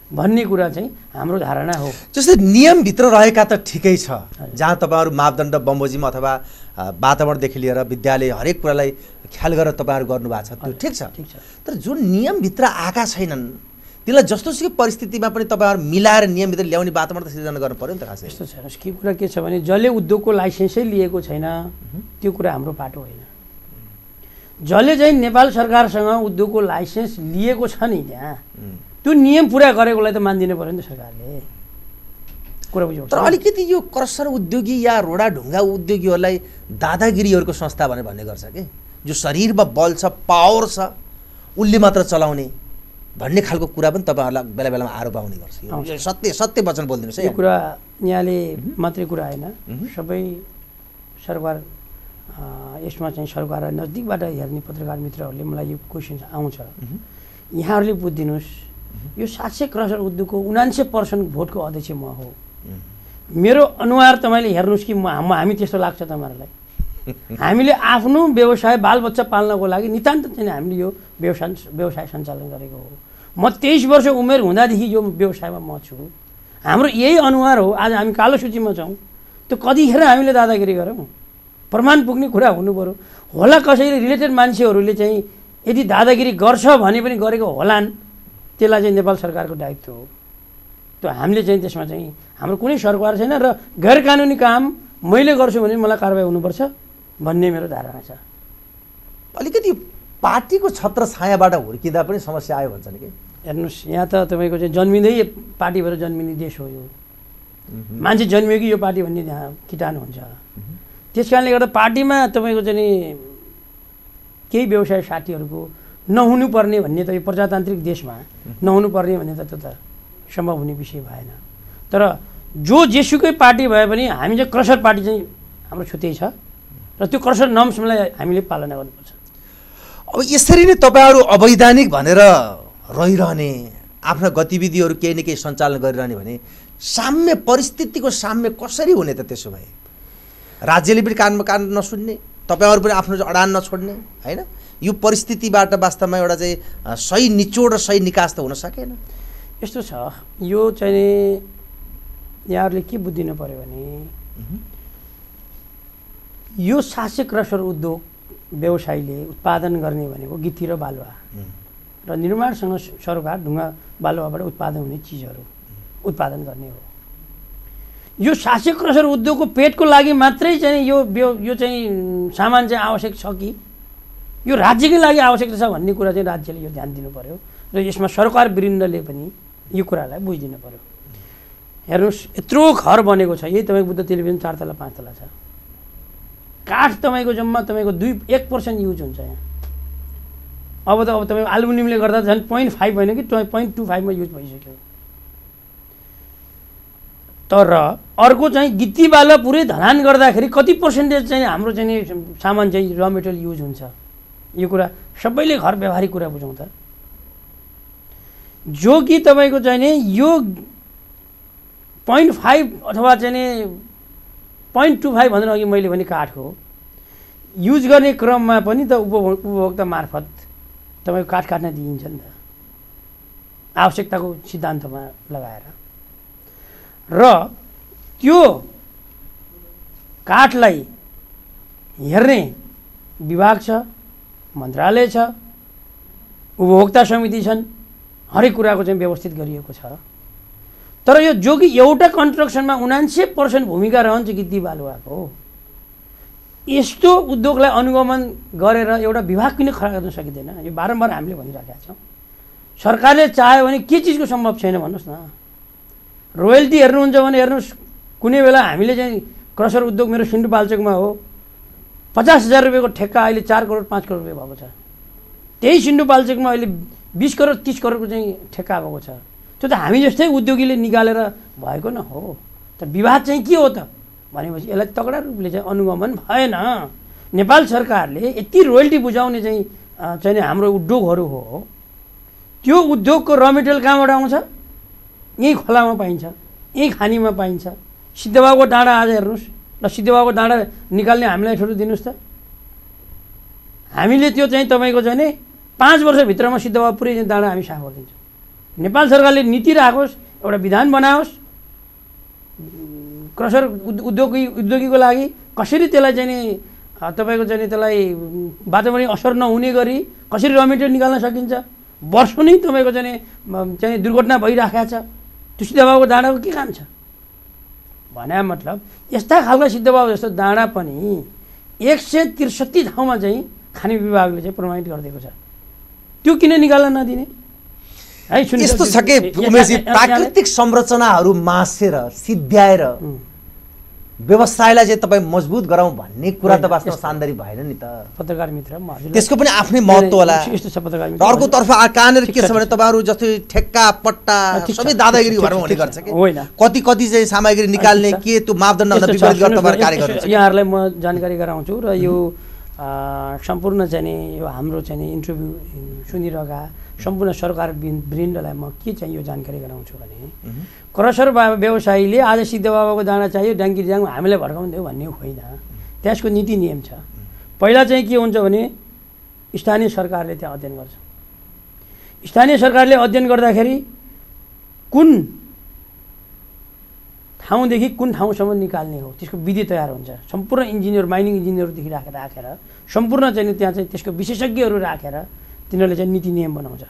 भन्ने कुरा चाहिँ हाम्रो धारणा हो। जस्तै नियमभित्र रहेका त ठिकै छ। जहाँ तपाईँहरू मापदण्ड बमोजिम अथवा वातावरणदेखि लिएर विद्यालय हरेक कुरालाई ख्याल गरेर तपाईँहरू गर्नुभएको छ त्यो ठिक छ। ठिक छ। तर जुन नियमभित्र आएका छैनन् त्यसलाई जस्तोसुकै परिस्थितिमा पनि तपाईँहरू मिलाएर नियमभित्र ल्याउने वातावरण त सिर्जना गर्नु पऱ्यो नि त खासै। यस्तो छ। के कुरा के छ भने जसले उद्योगको लाइसेन्सै लिएको छैन त्यो कुरा हाम्रो पाटो होइन। जसले चाहिँ नेपाल सरकारसँग उद्योगको लाइसेन्स लिएको छ नि त्यहाँ त्यो नियम पुरा गरेकोलाई त मानिदिनु पऱ्यो नि त सरकारले। कुरा बुझ्नु तर अलिकति यो क्रसर उद्योगी या रोडा ढुङ्गा उद्योगीहरूलाई दादागिरीहरूको संस्था भनेर भन्ने गर्छ कि? जो शरीरमा बल छ पावर छ उसले मात्र चलाउने भन्ने खालको कुरा पनि तपाईँहरूलाई बेला बेलामा आरोप आउने गर्छ सत्य सत्य वचन बोलिदिनुहोस् है। यो कुरा यहाँले मात्रै कुरा होइन। सबै सरकार यसमा चाहिँ सरकार नजिकबाट हेर्ने पत्रकार मित्रहरूले मलाई यो क्वेसन आउँछ। यहाँहरूले बुझिदिनुहोस् यो सात सय क्रसर उद्योगको उनान्सय पर्सेन्ट भोटको अध्यक्ष म हो। मेरो अनुहार तपाईँले हेर्नुहोस् कि म हाम- त्यस्तो लाग्छ तपाईँहरूलाई। हामीले आफ्नो व्यवसाय बालबच्चा पाल्नको लागि नितान्त चाहिँ हामीले यो व्यवसाय व्यवसाय सञ्चालन गरेको हो। म तेइस वर्ष उमेर हुँदादेखि यो व्यवसायमा म छु। हाम्रो यही अनुहार हो। आज हामी कालो सूचीमा छौँ। त्यो कतिखेर हामीले दादागिरी गरौँ प्रमाण पुग्ने कुरा हुनु पऱ्यो होला कसैले रिलेटेड मान्छेहरूले चाहिँ यदि दादागिरी गर्छ भने पनि गरेको होलान् त्यसलाई चाहिँ नेपाल सरकारको दायित्व हो। त्यो हामीले चाहिँ त्यसमा चाहिँ हाम्रो कुनै सरकार छैन र गैर कानुनी काम मैले गर्छु भने मलाई कारवाही हुनुपर्छ भन्ने मेरो धारणा छ। अलिकति पार्टीको छत्र छायाबाट हुर्किँदा पनि समस्या आयो भन्छन् कि? हेर्नुहोस् यहाँ त तपाईँको चाहिँ जन्मिँदै पार्टी भएर जन्मिने देश हो यो। मान्छे जन्मियो कि यो पार्टी भन्ने त्यहाँ किटाणु हुन्छ। त्यस कारणले गर्दा पार्टीमा तपाईँको चाहिँ केही व्यवसाय साथीहरूको नहुनु पर्ने भन्ने त यो प्रजातान्त्रिक देशमा नहुनु पर्ने भन्ने त त्यो त सम्भव हुने विषय भएन। तर जो जेसुकै पार्टी भए पनि हामी चाहिँ क्रसर पार्टी चाहिँ हाम्रो छुट्टै छ र त्यो क्रसर नर्म्सलाई हामीले पालना गर्नुपर्छ। अब यसरी नै तपाईँहरू अवैधानिक भनेर रहिरहने आफ्ना गतिविधिहरू केही न केही सञ्चालन गरिरहने भने साम्य परिस्थितिको साम्य कसरी हुने त त्यसो भए? राज्यले पनि कानमा कान नसुन्ने तपाईँहरू पनि आफ्नो अडान नछोड्ने होइन? यो परिस्थितिबाट वास्तवमा एउटा चाहिँ सही निचोड र सही निकास त हुन सकेन। यस्तो छ यो चाहिँ नि यहाँहरूले के बुझिदिनु पऱ्यो भने यो सासे क्रसर उद्योग व्यवसायले उत्पादन गर्ने भनेको गिटी र बालुवा र निर्माणसँग सरकार ढुङ्गा बालुवाबाट उत्पादन हुने चिजहरू उत्पादन गर्ने हो। यो सासे क्रसर उद्योगको पेटको लागि मात्रै चाहिँ यो यो चाहिँ सामान चाहिँ आवश्यक छ कि? यो राज्यकै लागि आवश्यकता छ भन्ने कुरा चाहिँ राज्यले यो ध्यान दिनु पऱ्यो र यसमा सरकार वृन्दले पनि यो कुरालाई बुझिदिनु पऱ्यो हेर्नुहोस् यत्रो घर बनेको छ। यही तपाईँको बुद्ध टेलिभिजन चार तला पाँच तला छ। काठ तपाईँको जम्मा तपाईँको दुई एक पर्सेन्ट युज हुन्छ यहाँ। अब त अब तपाईँको एल्युमिनियमले गर्दा झन् पोइन्ट फाइभ होइन कि? पोइन्ट टू फाइभमा युज भइसक्यो। तर अर्को चाहिँ बालुवा पुरै धनान गर्दाखेरि कति पर्सेन्टेज चाहिँ हाम्रो चाहिँ सामान चाहिँ र मेटेरियल युज हुन्छ? यो कुरा सबैले घर व्यवहारिक कुरा बुझौँ त। जो कि तपाईँको चाहिँ नि यो पोइन्ट फाइभ अथवा चाहिँ नि पोइन्ट टू फाइभ भन्दा अघि मैले भने काठको युज गर्ने क्रममा पनि त उपभो उपभोक्ता मार्फत तपाईँको काठ काट्न दिइन्छ नि त। आवश्यकताको सिद्धान्तमा लगाएर। र त्यो काठलाई हेर्ने विभाग छ मन्त्रालय छ उपभोक्ता समिति छन् हरेक कुराको चाहिँ व्यवस्थित गरिएको छ। तर यो जो कि एउटा कन्स्ट्रक्सनमा उनान्सय पर्सेन्ट भूमिका रहन्छ गिद्दी बालुवाको यस्तो उद्योगलाई अनुगमन गरेर एउटा विभाग किन खडा गर्न सकिँदैन। यो बारम्बार हामीले भनिराखेका छौँ। सरकारले चाह्यो भने के चिजको सम्भव छैन भन्नुहोस् न। रोयल्टी हेर्नुहुन्छ भने हेर्नुहोस्। कुनै बेला हामीले चाहिँ क्रसर उद्योग मेरो सिन्धुपाल्चोकमा हो। पचास हजार रुपियाँको ठेक्का अहिले चार करोड पाँच करोड रुपियाँ भएको छ। त्यही सिन्धुपाल्चोकमा अहिले बिस करोड तिस करोडको चाहिँ ठेक्का भएको छ। त्यो त हामी जस्तै उद्योगीले निकालेर भएको न हो। त विवाद चाहिँ के हो त? भनेपछि यसलाई तगडा रूपले चाहिँ अनुगमन भएन। नेपाल सरकारले यति रोयल्टी बुझाउने चाहिँ चाहिँ हाम्रो उद्योगहरू हो। त्यो उद्योगको र मेटेरियल कहाँबाट आउँछ? यहीँ खोलामा पाइन्छ यहीँ खानीमा पाइन्छ। सिद्धबाबुको डाँडा आज हेर्नुहोस्। ल सिद्धबाबुको डाँडा निकाल्ने हामीलाई छोटो दिनुहोस् त। हामीले त्यो चाहिँ तपाईँको चाहिँ नि पाँच वर्षभित्रमा सिद्धबाबु पुरै डाँडा हामी साफ गरिदिन्छौँ। नेपाल सरकारले नीति राखोस् एउटा विधान बनाओस्। क्रसर उद्- उद्योगी उद्योगीको लागि कसरी त्यसलाई चाहिँ नि तपाईँको चाहिँ नि त्यसलाई वातावरण असर नहुने गरी कसरी र निकाल्न सकिन्छ? वर्ष नै तपाईँको चाहिँ चाहिँ दुर्घटना भइराखेको छ। त्यो सिद्धबाबुको डाँडाको के काम छ भने मतलब यस्ता खालका सिद्धबाबु जस्तो डाँडा पनि एक सय त्रिसठी ठाउँमा चाहिँ खाने विभागले चाहिँ प्रमाणित गरिदिएको छ त्यो किन निकाल्न नदिने है सुन्नु- यस्तो छ कि प्राकृतिक संरचनाहरू मासेर सिद्ध्याएर व्यवसायलाई चाहिँ तपाईँ मजबुत गराउँ भन्ने कुरा त वास्तवमा सान्दरी भएन नि त। पत्रकार मित्र त्यसको पनि आफ्नै महत्त्व होला। अर्कोतर्फ कहाँनिर के छ, भने। तपाईँहरू जस्तै ठेक्का पट्टा सबै दादागिरी भएर हुने गर्छ। कि? होइन। कति कति चाहिँ सामग्री निकाल्ने। के त्यो मापदण्डभन्दा छ, विपरीत गरेर तपाईँहरू कार्य यहाँहरूलाई म जानकारी गराउँछु र यो सम्पूर्ण चाहिँ नि यो हाम्रो चाहिँ नि इन्टरभ्यू सुनिरहेका सम्पूर्ण सरकार वृन्- वृन्दलाई म के चाहिँ यो जानकारी गराउँछु भने क्रसर बा व्यवसायीले आज सिद्ध बाबाको दाना चाहियो डाङ्की ड्याङ हामीलाई भड्काउँदै भन्ने होइन। त्यसको नीति नियम छ। पहिला चाहिँ के हुन्छ भने स्थानीय सरकारले त्यहाँ अध्ययन गर्छ। स्थानीय सरकारले अध्ययन गर्दाखेरि कुन ठाउँदेखि कुन ठाउँसम्म निकाल्ने हो त्यसको विधि तयार हुन्छ। सम्पूर्ण इन्जिनियर माइनिङ इन्जिनियरदेखि राखेर राखेर सम्पूर्ण चाहिँ त्यहाँ चाहिँ त्यसको विशेषज्ञहरू राखेर तिनीहरूले चाहिँ नीति नियम बनाउँछ।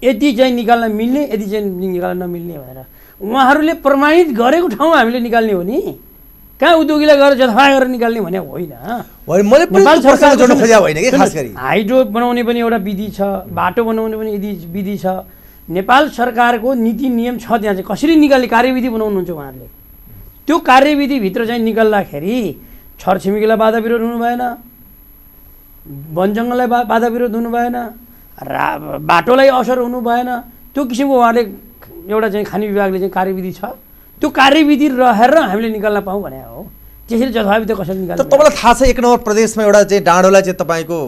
यति चाहिँ निकाल्न मिल्ने यति चाहिँ निकाल्न नमिल्ने भनेर उहाँहरूले प्रमाणित गरेको ठाउँमा हामीले निकाल्ने हो नि। कहाँ उद्योगीलाई गएर जथाफा गरेर निकाल्ने भने होइन। हाइड्रो बनाउने पनि एउटा विधि छ बाटो बनाउने पनि विधि विधि छ नेपाल सरकारको नीति नियम छ त्यहाँ चाहिँ। कसरी निकाल्ने कार्यविधि बनाउनुहुन्छ उहाँहरूले? त्यो कार्यविधिभित्र चाहिँ निकाल्दाखेरि छरछिमेकीलाई बाधा विरोध हुनु भएन वन जङ्गललाई बा बाधा विरोध हुनु भएन रा बाटोलाई असर हुनु भएन त्यो किसिमको उहाँले एउटा चाहिँ खाने विभागले चाहिँ कार्यविधि छ। त्यो कार्यविधि रहेर हामीले निकाल्न पाऊँ भने हो। त्यसरी जथाभावी त कसरी त निकाल्नु तपाईँलाई थाहा छ एक नम्बर प्रदेशमा एउटा चाहिँ डाँडोलाई चाहिँ तपाईँको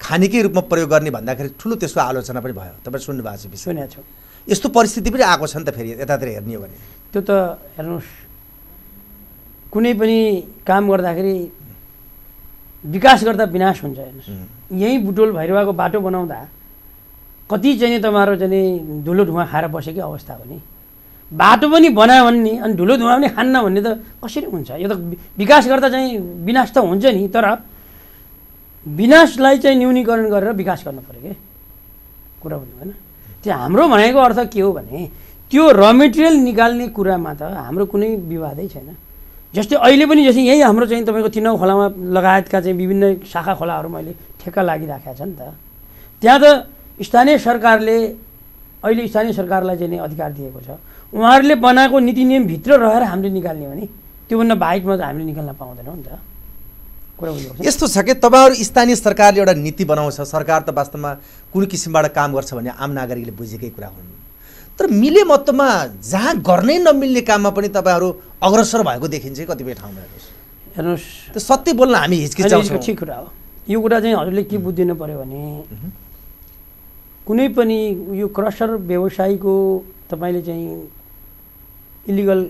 खानेकै रूपमा प्रयोग गर्ने भन्दाखेरि ठुलो त्यसको आलोचना पनि भयो। तपाईँ सुन्नु भएको छ सुनेको छु। यस्तो परिस्थिति पनि आएको छ नि त फेरि यतातिर हेर्ने हो भने। त्यो त हेर्नुहोस्। कुनै पनि काम गर्दाखेरि विकास गर्दा विनाश हुन्छ हेर्नुहोस्। यहीँ बुटोल भैरवाको बाटो बनाउँदा कति चाहिँ तपाईँहरू चाहिँ धुलो धुवा खाएर बसेकै अवस्था हो नि? बाटो पनि बनायो भने नि अनि धुलो धुवा पनि खान्न भन्ने त कसरी हुन्छ? यो त विकास गर्दा चाहिँ विनाश त हुन्छ नि तर विनाशलाई चाहिँ न्यूनीकरण गरेर विकास गर्नु पऱ्यो कि? कुरा बुझ्नु भएन। त्यो हाम्रो भनेको अर्थ के हो भने त्यो र मेटेरियल निकाल्ने कुरामा त हाम्रो कुनै विवादै छैन। जस्तै अहिले पनि जस्तै यही हाम्रो चाहिँ तपाईँको तिनौ खोलामा लगायतका चाहिँ विभिन्न शाखा खोलाहरूमा अहिले ठेक्का लागिराखेका छ नि त। त्यहाँ त स्थानीय सरकारले अहिले स्थानीय सरकारलाई चाहिँ अधिकार दिएको छ। उहाँहरूले बनाएको नीति नियमभित्र रहेर हामीले निकाल्ने हो नि त्योभन्दा बाहेकमा त हामीले निकाल्न पाउँदैनौँ नि त। कुरा बुझ्नु? यस्तो छ कि? तपाईँहरू स्थानीय सरकारले एउटा नीति बनाउँछ सरकार त वास्तवमा कुन किसिमबाट काम गर्छ भन्ने आम नागरिकले बुझेकै कुरा हुन् तर मिले मतमा जहाँ गर्नै नमिल्ने काममा पनि तपाईँहरू अग्रसर भएको देखिन्छ कतिपय ठाउँमा हेर्नुहोस्। हेर्नुहोस्। त्यो सत्य बोल्न हामी हिचकिचाउँछौँ। ठिक कुरा हो। यो कुरा चाहिँ हजुरले के बुझिदिनु पऱ्यो भने कुनै पनि यो क्रसर व्यवसायीको तपाईँले चाहिँ इलिगल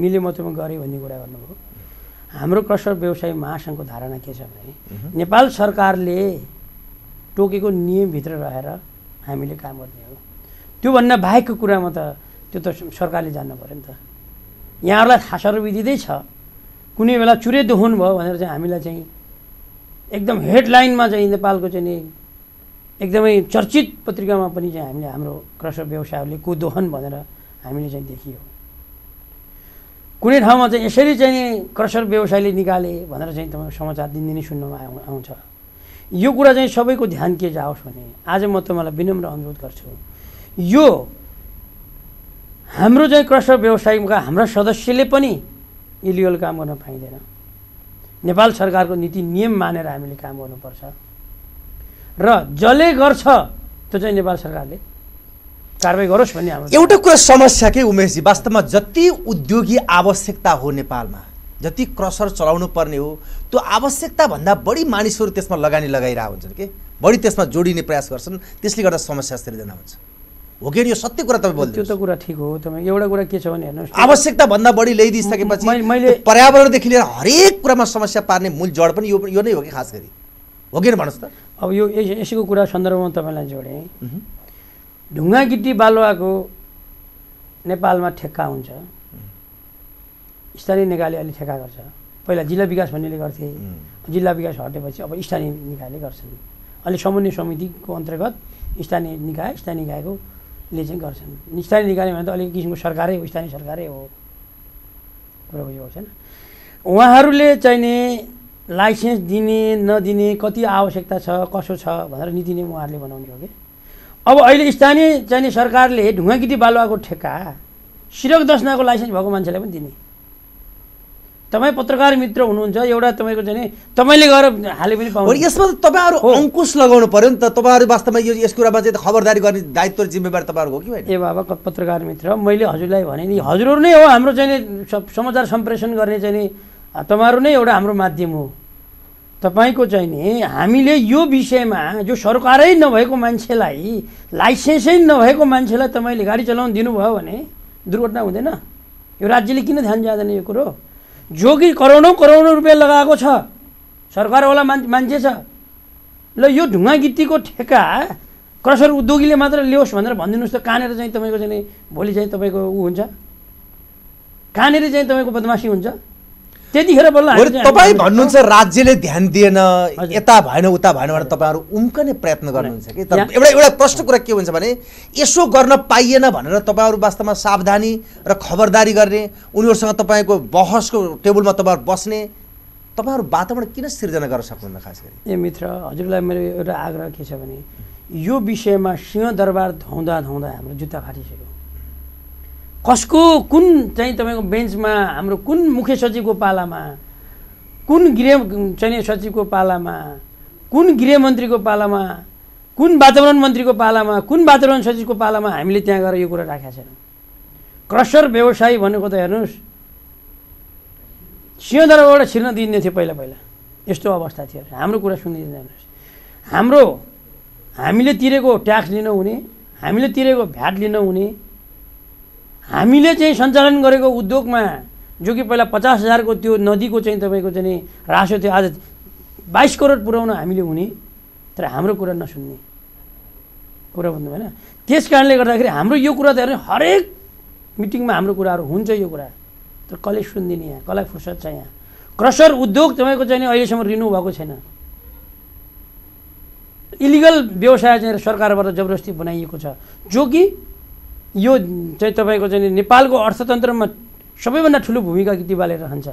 मिले मतमा गऱ्यो भन्ने कुरा गर्नुभयो। हाम्रो क्रसर व्यवसाय महासङ्घको धारणा के छ भने नेपाल सरकारले टोकेको नियमभित्र रहेर हामीले काम गर्ने हो। त्योभन्दा बाहेकको कुरामा त त्यो त सरकारले जान्नु पऱ्यो नि त। यहाँहरूलाई थाहा सर्वविदितै छ। कुनै बेला चुरे दोहोन भयो भनेर चाहिँ हामीलाई चाहिँ एकदम हेडलाइनमा चाहिँ नेपालको चाहिँ एकदमै चर्चित पत्रिकामा पनि चाहिँ हामीले हाम्रो क्रसर व्यवसायहरूले को दोहन भनेर हामीले चाहिँ देखियो। कुनै ठाउँमा चाहिँ यसरी चाहिँ क्रसर व्यवसायले निकाले भनेर चाहिँ तपाईँ समाचार दिनदिनै सुन्नमा आउ आउँछ। यो कुरा चाहिँ सबैको ध्यान के जाओस् भने आज म तपाईँलाई विनम्र अनुरोध गर्छु। यो हाम्रो चाहिँ क्रसर व्यवसायमा हाम्रा सदस्यले पनि इलिगल काम गर्न पाइँदैन। नेपाल सरकारको नीति नियम मानेर हामीले काम गर्नुपर्छ। र जसले गर्छ त्यो चाहिँ नेपाल सरकारले। कारवाही गरोस् भन्ने हाम्रो एउटा कुरा समस्या के उमेशजी? वास्तवमा जति उद्योगी आवश्यकता हो नेपालमा जति क्रसर चलाउनु पर्ने हो त्यो आवश्यकताभन्दा बढी मानिसहरू त्यसमा लगानी लगाइरहेको हुन्छन् कि? बढी त्यसमा जोडिने प्रयास गर्छन् त्यसले गर्दा समस्या सृजना हुन्छ। हो कि यो सत्य कुरा तपाईँ त्यो बोल्दै त कुरा ठिक हो तपाईँ एउटा कुरा के छ भने हेर्नुहोस्। आवश्यकताभन्दा बढी ल्याइदिइसकेपछि मैले- त्यो पर्यावरणदेखि लिएर हरेक कुरामा समस्या पार्ने मूल जड पनि यो नै हो कि खास गरी। हो कि भन्नुहोस् त। अब यो यस- यसको कुरा सन्दर्भमा तपाईँलाई जोडेँ। ढुङ्गा गिटी बालुवाको नेपालमा ठेक्का हुन्छ। स्थानीय निकायले अहिले ठेक्का गर्छ। पहिला जिल्ला विकास भन्नेले गर्थे। जिल्ला विकास हटेपछि अब स्थानीय निकायले गर्छन्। अहिले समन्वय समितिको अन्तर्गत स्थानीय निकाय स्थानीय निकायकोले चाहिँ गर्छन्। स्थानीय निकाय भने त अलिक किसिमको सरकारै हो स्थानीय सरकारै हो। कुरा बुझ्नुभएको छैन। उहाँहरूले चाहिने लाइसेन्स दिने नदिने कति आवश्यकता छ कसो छ भनेर नीति नियम उहाँहरूले बनाउने हो कि? अब अहिले स्थानीय चाहिने सरकारले ढुङ्गागिटी बालुवाको ठेक्का सिरक दसनाको लाइसेन्स भएको मान्छेलाई पनि दिने। तपाईँ पत्रकार मित्र हुनुहुन्छ एउटा तपाईँको चाहिँ नि तपाईँले गएर हाले पनि पाउनु। यसमा त तपाईँहरू। अङ्कुश लगाउनु पर्यो नि त तपाईँहरू वास्तवमा यो यस कुरामा चाहिँ खबरदारी गर्ने दायित्व जिम्मेवारी तपाईँहरूको हो कि ए बाबा पत्रकार मित्र मैले हजुरलाई भने नि हजुरहरू नै हो हाम्रो चाहिँ नि समाचार सम्प्रेषण गर्ने चाहिँ नि तपाईँहरू नै एउटा हाम्रो माध्यम हो। तपाईँको चाहिँ नि हामीले यो विषयमा जो सरकारै नभएको मान्छेलाई लाइसेन्सै नभएको मान्छेलाई तपाईँले गाडी चलाउन दिनुभयो भने दुर्घटना हुँदैन। यो राज्यले किन ध्यान जाँदैन यो कुरो? जो कि करोडौँ करोडौँ रुपियाँ लगाएको छ। सरकारवाला मान मान्छे छ। ल यो ढुङ्गा गिट्टीको ठेका क्रसर उद्योगीले मात्र ल्याओस् भनेर भनिदिनुहोस् त कहाँनिर चाहिँ तपाईँको चाहिँ भोलि चाहिँ तपाईँको ऊ हुन्छ? कहाँनिर चाहिँ तपाईँको बदमासी हुन्छ? त्यतिखेर बल्ल तपाईँ भन्नुहुन्छ राज्यले ध्यान दिएन। यता भएन उता भएन भनेर तपाईँहरू उम्कने प्रयत्न गर्नुहुन्छ कि? तर एउटा एउटा प्रश्न कुरा के हुन्छ भने यसो गर्न पाइएन भनेर तपाईँहरू वास्तवमा सावधानी र खबरदारी गर्ने उनीहरूसँग तपाईँको बहसको टेबलमा तपाईँहरू बस्ने तपाईँहरू वातावरण किन सिर्जना गर्न सक्नुहुन्न खास गरी? ए मित्र हजुरलाई मेरो एउटा आग्रह के छ भने यो विषयमा सिंहदरबार धौँदा धौँदा हाम्रो जुत्ता फाटिसक्यो। कसको कुन चाहिँ तपाईँको बेन्चमा हाम्रो कुन मुख्य सचिवको पालामा कुन गृह चाहिँ सचिवको पालामा कुन गृहमन्त्रीको पालामा कुन वातावरण मन्त्रीको पालामा कुन वातावरण सचिवको पालामा हामीले त्यहाँ गएर यो कुरा राखेका छैनौँ। क्रसर व्यवसायी भनेको त हेर्नुहोस् सिंहदरबारबाट छिर्न दिइने थियो पहिला पहिला। यस्तो अवस्था थियो हाम्रो कुरा सुनिदिँदैन हाम्रो हामीले तिरेको ट्याक्स लिन हुने हामीले तिरेको भ्याट लिन हुने हामीले चाहिँ सञ्चालन गरेको उद्योगमा जो कि पहिला पचास हजारको त्यो नदीको चाहिँ तपाईँको चाहिँ रासो थियो आज बाइस करोड पुर्याउन हामीले हुने तर हाम्रो कुरा नसुन्ने कुरा भन्नु भएन। त्यस कारणले गर्दाखेरि हाम्रो यो कुरा त हेर्नु हरेक मिटिङमा हाम्रो कुराहरू हुन्छ यो कुरा। तर कसले सुनिदिने यहाँ? कसलाई फुर्सद छ यहाँ? क्रसर उद्योग तपाईँको चाहिँ अहिलेसम्म रिन्यू भएको छैन। इलिगल व्यवसाय चाहिँ सरकारबाट जबरजस्ती बनाइएको छ। जो कि यो चाहिँ तपाईँको चाहिँ नेपालको अर्थतन्त्रमा सबैभन्दा ठुलो भूमिका गितीबाले रहन्छ।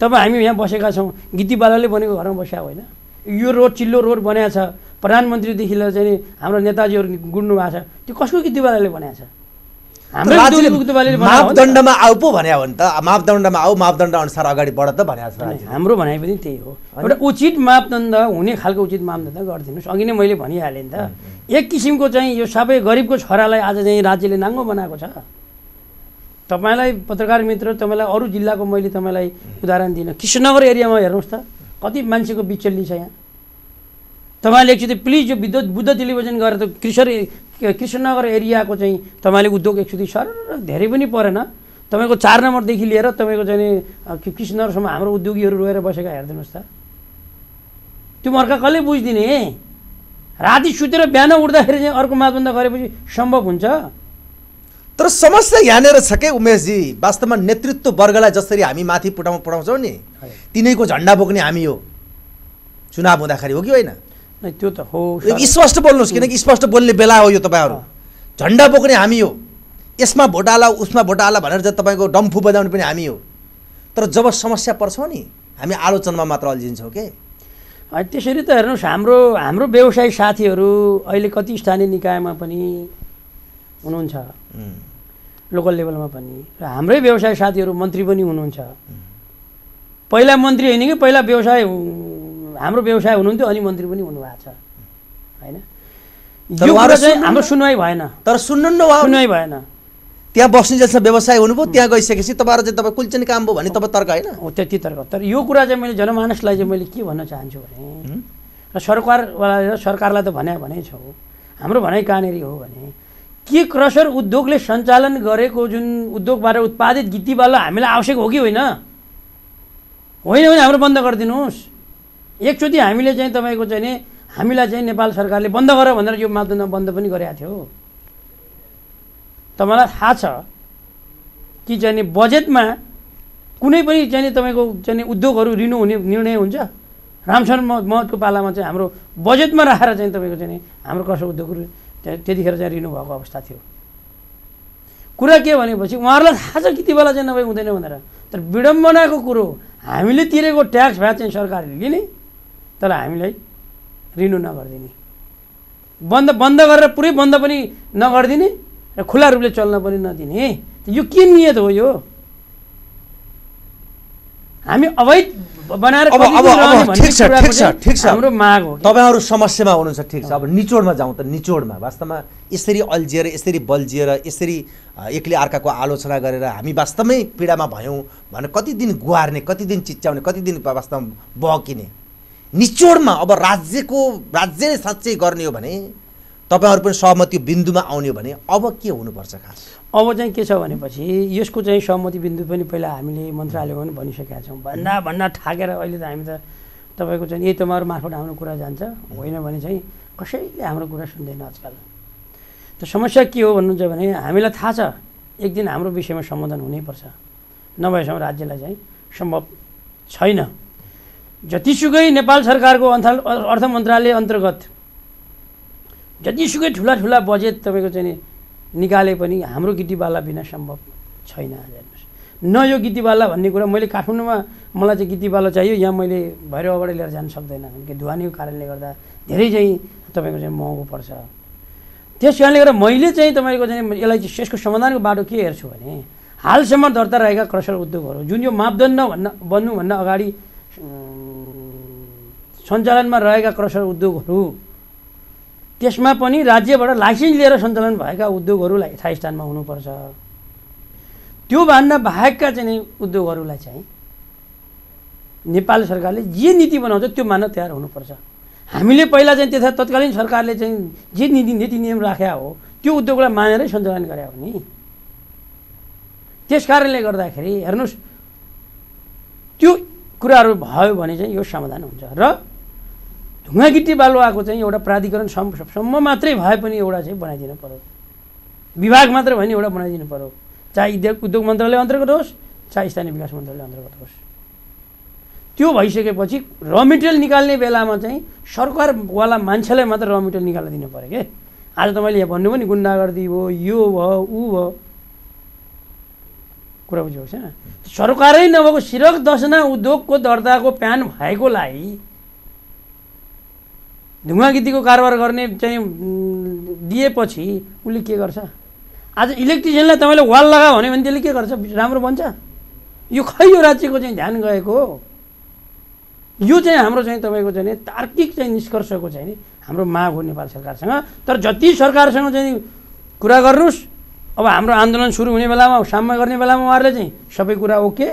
तब हामी यहाँ बसेका छौँ गितीबालाले बनेको घरमा बसेका होइन। यो रोड चिल्लो रोड बनाएको छ प्रधानमन्त्रीदेखि लिएर चाहिँ हाम्रो नेताजीहरू गुड्नु भएको छ त्यो कसको गितीबालाले बनाएको छ। मापदण्डमा आऊ पो भने हो नि त। मापदण्डमा आऊ मापदण्ड अनुसार अगाडि बढ त भनेको छ होइन, राज्यले। हाम्रो भनाइ पनि त्यही हो। एउटा उचित मापदण्ड हुने खालको उचित मापदण्ड गरिदिनुहोस्। अघि नै मैले भनिहालेँ नि त। एक किसिमको चाहिँ यो सबै गरिबको छोरालाई आज चाहिँ राज्यले नाङ्गो बनाएको छ। तपाईँलाई पत्रकार मित्र तपाईँलाई अरू जिल्लाको मैले तपाईँलाई उदाहरण दिनँ। कृष्णनगर एरियामा हेर्नुहोस् त कति मान्छेको बिचल्ली छ यहाँ। तपाईँले एकचोटि प्लिज यो विद्युत बुद्ध टेलिभिजन गरेर त कृष्ण कृष्णनगर एरियाको चाहिँ तपाईँले उद्योग एकचोटि सर धेरै पनि परेन। तपाईँको चार नम्बरदेखि लिएर तपाईँको चाहिँ कृष्णनगरसम्म हाम्रो उद्योगीहरू रोएर बसेका हेरिदिनुहोस् त। त्यो मर्का कसले बुझिदिने? राति सुतेर बिहान उठ्दाखेरि चाहिँ अर्को मापदण्ड गरेपछि सम्भव हुन्छ? तर समस्या यहाँनिर छ के उमेशजी? वास्तवमा नेतृत्व वर्गलाई जसरी हामी माथि पुटाउ पुऱ्याउँछौँ नि तिनैको झन्डा बोक्ने हामी हो। चुनाव हुँदाखेरि हो कि होइन? त्यो त हो। स्पष्ट बोल्नुहोस् किनकि स्पष्ट बोल्ने बेला हो यो तपाईँहरू। झन्डा बोक्ने हामी हो। यसमा भोट हाल उसमा भोट हाल भनेर चाहिँ तपाईँको डम्फु बजाउने पनि हामी हो। तर जब समस्या पर्छौँ नि हामी आलोचनामा मात्र अल्झिन्छौँ के? त्यसरी त हेर्नुहोस् हाम्रो हाम्रो व्यवसायी साथीहरू अहिले कति स्थानीय निकायमा पनि हुनुहुन्छ। लोकल लेभलमा पनि। र हाम्रै व्यवसाय साथीहरू मन्त्री पनि हुनुहुन्छ। पहिला मन्त्री होइन कि पहिला व्यवसाय हाम्रो व्यवसाय हुनुहुन्थ्यो अनि मन्त्री पनि हुनुभएको छ। होइन? यो कुरा चाहिँ हाम्रो। सुनवाई भएन। तर सुन्नु सुनवाई भएन। त्यहाँ बस्ने जसमा व्यवसाय हुनुभयो त्यहाँ गइसकेपछि तपाईँहरू चाहिँ तपाईँ कुलचनी काम भयो भने तपाईँ तर्क होइन? हो त्यति तर्क। तर यो कुरा चाहिँ मैले जनमानसलाई चाहिँ मैले के भन्न चाहन्छु भने र सरकारवाला सरकारलाई त भने भने छौ हाम्रो भनाइ कहाँनिर हो भने के क्रसर उद्योगले सञ्चालन गरेको जुन उद्योगबाट उत्पादित गिट्टीबाला हामीलाई आवश्यक हो कि होइन? होइन भने हाम्रो बन्द गरिदिनुहोस्। एकचोटि हामीले चाहिँ तपाईँको चाहिँ नि हामीलाई चाहिँ नेपाल सरकारले बन्द गर भनेर यो मापदण्ड बन्द पनि गरेको थियो। तपाईँलाई थाहा छ कि चाहिँ नि बजेटमा कुनै पनि चाहिँ नि तपाईँको चाहिँ नि उद्योगहरू रिनु हुने निर्णय हुन्छ? रामशरण म महतको पालामा चाहिँ हाम्रो बजेटमा राखेर चाहिँ तपाईँको चाहिँ हाम्रो कृषि उद्योगहरू त्यतिखेर चाहिँ रिनु भएको अवस्था थियो। कुरा के भनेपछि उहाँहरूलाई थाहा छ कति बेला चाहिँ नभए हुँदैन भनेर। तर विडम्बनाको कुरो हामीले तिरेको ट्याक्स भए चाहिँ सरकारले लिने तर हामीलाई रिनु नगरिदिने। बन्द बन्द गरेर पुरै बन्द पनि नगरिदिने। र खुला रूपले चल्न पनि नदिने। यो के नियत हो यो? हामी अवैध बनाएर हाम्रो माग हो। तपाईँहरू समस्यामा हुनुहुन्छ ठिक छ। अब निचोडमा जाउँ त निचोडमा। वास्तवमा यसरी अल्झिएर यसरी बल्झिएर यसरी एकले अर्काको आलोचना गरेर हामी वास्तवमै पीडामा भयौँ भनेर कति दिन गुहार्ने कति दिन चिच्याउने कति दिन वास्तवमा बहकिने। निचोडमा अब राज्यको राज्यले साँच्चै गर्ने हो भने तपाईँहरू पनि सहमति बिन्दुमा आउने भने अब के हुनुपर्छ खास? अब चाहिँ के छ भनेपछि यसको चाहिँ सहमति बिन्दु पनि पहिला हामीले मन्त्रालयमा पनि भनिसकेका छौँ। भन्दा भन्दा थाकेर अहिले त हामी त तपाईँको चाहिँ यही तपाईँहरू मार्फत हाम्रो कुरा जान्छ। होइन भने चाहिँ कसैले हाम्रो कुरा सुन्दैन आजकल। त समस्या के हो भन्नुहुन्छ भने हामीलाई थाहा छ एक दिन हाम्रो विषयमा समाधान हुनैपर्छ नभएसम्म राज्यलाई चाहिँ सम्भव छैन। जतिसुकै नेपाल सरकारको अन्थ अर्थ मन्त्रालय अन्तर्गत जतिसुकै ठुला ठुला बजेट तपाईँको चाहिँ निकाले पनि हाम्रो गिटीबाला बिना सम्भव छैन हेर्नुहोस्। न यो गिटीबाला भन्ने कुरा मैले काठमाडौँमा मलाई चाहिँ गिटीबाला चाहियो यहाँ मैले भैरवबाट लिएर जान सक्दैन। किनकि धुवानीको कारणले गर्दा धेरै चाहिँ तपाईँको चाहिँ महँगो पर्छ। त्यस कारणले गर्दा मैले चाहिँ तपाईँको चाहिँ यसलाई चाहिँ यसको समाधानको बाटो के हेर्छु भने हालसम्म दर्ता रहेका क्रसर उद्योगहरू जुन यो मापदण्ड भन्न बन्नुभन्दा अगाडि सञ्चालनमा रहेका क्रसर उद्योगहरू त्यसमा पनि राज्यबाट लाइसेन्स लिएर सञ्चालन भएका उद्योगहरूलाई यथास्थानमा हुनुपर्छ। त्योभन्दा बाहेकका चाहिँ उद्योगहरूलाई चाहिँ नेपाल सरकारले जे नीति बनाउँछ त्यो मान्न तयार हुनुपर्छ। हामीले पहिला चाहिँ त्यता तत्कालीन सरकारले चाहिँ जे नीति नीति नियम राखेका हो त्यो उद्योगलाई मानेरै सञ्चालन गरे हो नि। त्यस कारणले गर्दाखेरि हेर्नुहोस् त्यो कुराहरू भयो भने चाहिँ यो समाधान हुन्छ। र ढुङ्गा गिटी बालुवाको चाहिँ एउटा प्राधिकरण सम् सम्म मात्रै भए पनि एउटा चाहिँ बनाइदिनु पऱ्यो विभाग मात्र भयो भने एउटा बनाइदिनु पऱ्यो चाहे उद्योग उद्योग मन्त्रालय अन्तर्गत होस् चाहे स्थानीय विकास मन्त्रालय अन्तर्गत होस्। त्यो भइसकेपछि र मेटेरियल निकाल्ने बेलामा चाहिँ सरकारवाला मान्छेलाई मात्र र मेटेरियल निकालेर दिनु पऱ्यो के? आज तपाईँले यहाँ भन्नुभयो नि गुन्डागर्दी भयो यो भयो ऊ भयो। कुरा बुझ्नुभएको छैन? सरकारै नभएको सिरक दसना उद्योगको दर्ताको प्यान भएकोलाई ढुङ्गा गिद्दीको कारोबार गर्ने चाहिँ दिएपछि उसले के गर्छ? आज इलेक्ट्रिसियनलाई तपाईँले वाल लगा भन्यो भने त्यसले के गर्छ? राम्रो बन्छ? यो खै यो राज्यको चाहिँ ध्यान गएको यो चाहिँ हाम्रो चाहिँ तपाईँको चाहिँ तार्किक चाहिँ निष्कर्षको चाहिँ हाम्रो माग हो नेपाल सरकारसँग। तर जति सरकारसँग चाहिँ कुरा गर्नुहोस् अब हाम्रो आन्दोलन सुरु हुने बेलामा सामना गर्ने बेलामा उहाँहरूले चाहिँ सबै कुरा ओके।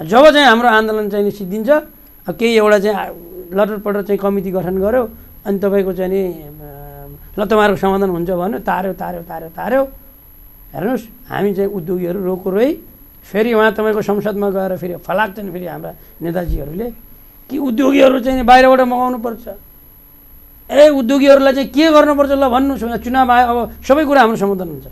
जब चाहिँ हाम्रो आन्दोलन चाहिँ सिद्धिन्छ केही एउटा चाहिँ लटर पटर चाहिँ कमिटी गठन गर्यो अनि तपाईँको चाहिँ नि ल तपाईँहरूको समाधान हुन्छ भन्यो तार्यो तार्यो तार्यो तार्यो। हेर्नुहोस् हामी चाहिँ उद्योगीहरू रोको रोइ फेरि उहाँ तपाईँको संसदमा गएर फेरि फलाक्छन् फेरि हाम्रा नेताजीहरूले। कि उद्योगीहरू चाहिँ बाहिरबाट मगाउनु पर्छ ए उद्योगीहरूलाई चाहिँ के गर्नुपर्छ ल भन्नुहोस् चुनाव आयो अब सबै कुरा हाम्रो समाधान हुन्छ।